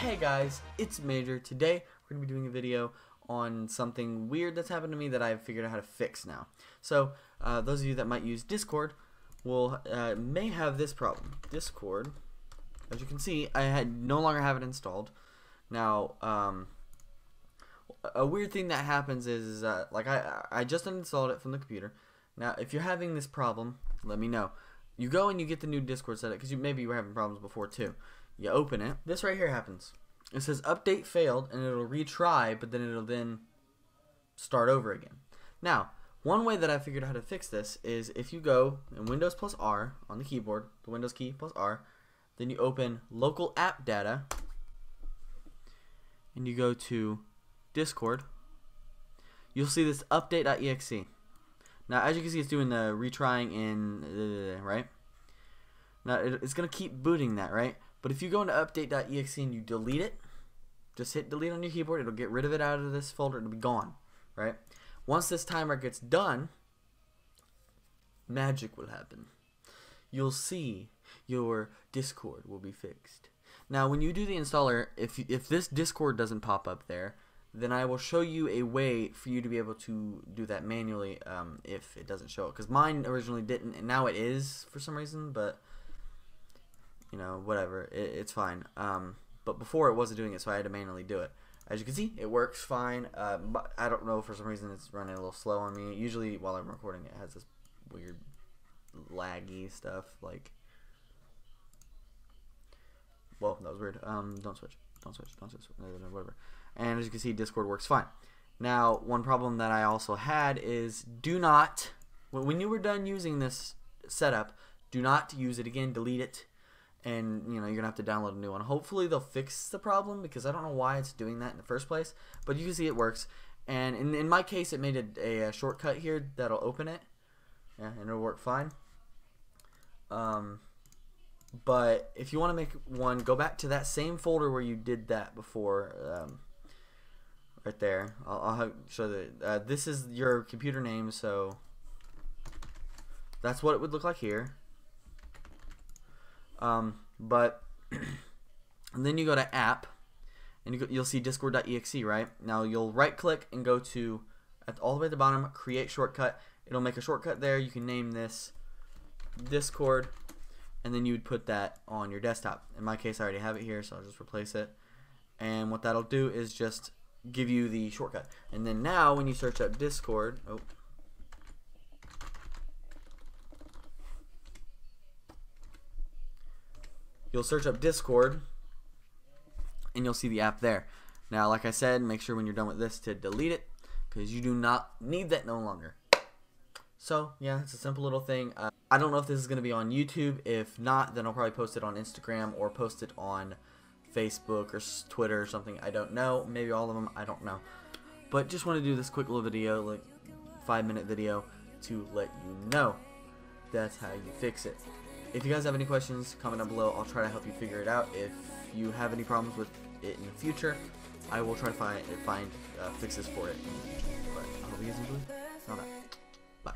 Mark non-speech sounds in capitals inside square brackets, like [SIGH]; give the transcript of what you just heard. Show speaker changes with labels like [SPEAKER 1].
[SPEAKER 1] Hey guys, it's Major. Today we're going to be doing a video on something weird that's happened to me that I've figured out how to fix now. So, uh, those of you that might use Discord will uh, may have this problem. Discord, as you can see, I had no longer have it installed. Now, um, a weird thing that happens is, is uh, like I I just uninstalled it from the computer. Now, if you're having this problem, let me know. You go and you get the new Discord setup because you maybe you were having problems before too. You open it. This right here happens. It says update failed and it'll retry, but then it'll then start over again. Now, one way that I figured out how to fix this is if you go in Windows plus R on the keyboard, the Windows key plus R, then you open local app data and you go to Discord, you'll see this update.exe. Now, as you can see, it's doing the retrying in, uh, right? Now, it's going to keep booting that, right? But if you go into update.exe and you delete it, just hit delete on your keyboard, it'll get rid of it out of this folder, it'll be gone, right? Once this timer gets done, magic will happen. You'll see your Discord will be fixed. Now, when you do the installer, if, if this Discord doesn't pop up there, then I will show you a way for you to be able to do that manually um, if it doesn't show it. Because mine originally didn't, and now it is for some reason, but you know, whatever, it, it's fine. Um, but before it wasn't doing it, so I had to manually do it. As you can see, it works fine. Uh, I don't know for some reason it's running a little slow on me. Usually while I'm recording, it has this weird laggy stuff. Like, well, that was weird. Um, don't switch. Don't switch. Don't switch. Whatever. And as you can see, Discord works fine. Now, one problem that I also had is do not, when you were done using this setup, do not use it again. Delete it and you know you're gonna have to download a new one. Hopefully they'll fix the problem because I don't know why it's doing that in the first place. But you can see it works, and in, in my case it made a, a, shortcut here that'll open it, yeah, and it'll work fine. Um, but if you want to make one, go back to that same folder where you did that before. Um, right there, I'll, I'll show the. Uh, this is your computer name, so that's what it would look like here. Um, but [CLEARS THROAT] then you go to app, and you will see discord.exe, right? Now you'll right click and go to at all the way at the bottom, create shortcut. It'll make a shortcut there. You can name this Discord, and then you would put that on your desktop. In my case, I already have it here, so I'll just replace it. And what that'll do is just give you the shortcut. And then now, when you search up Discord, oh, you'll search up Discord and you'll see the app there. Now, like I said, make sure when you're done with this to delete it because you do not need that no longer. So, yeah, it's a simple little thing. Uh, I don't know if this is going to be on YouTube. If not, then I'll probably post it on Instagram or post it on Facebook or Twitter or something. I don't know. Maybe all of them. I don't know. But just want to do this quick little video, like five minute video, to let you know that's how you fix it. If you guys have any questions, comment down below. I'll try to help you figure it out. If you have any problems with it in the future, I will try to find, find uh, fixes for it. But I hope you guys enjoyed. That. Bye.